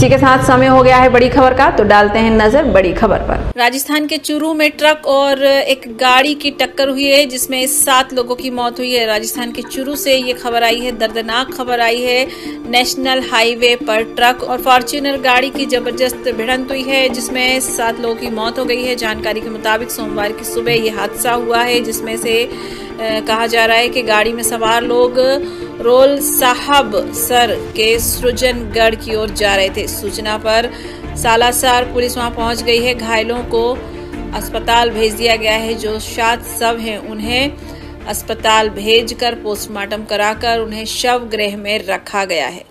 इसी के साथ समय हो गया है बड़ी खबर का तो डालते हैं नज़र बड़ी खबर पर। राजस्थान के चूरू में ट्रक और एक गाड़ी की टक्कर हुई है, जिसमें सात लोगों की मौत हुई है। राजस्थान के चूरू से ये खबर आई है, दर्दनाक खबर आई है। नेशनल हाईवे पर ट्रक और फॉर्च्यूनर गाड़ी की ज़बरदस्त भिड़ंत हुई है, जिसमें सात लोगों की मौत हो गई है। जानकारी के मुताबिक सोमवार की सुबह ये हादसा हुआ है, जिसमें से कहा जा रहा है कि गाड़ी में सवार लोग रोल साहब सर के सृजनगढ़ की ओर जा रहे थे। सूचना पर सालासार पुलिस वहाँ पहुँच गई है। घायलों को अस्पताल भेज दिया गया है। जो सात सब हैं, उन्हें अस्पताल भेजकर पोस्टमार्टम कराकर उन्हें शव गृह में रखा गया है।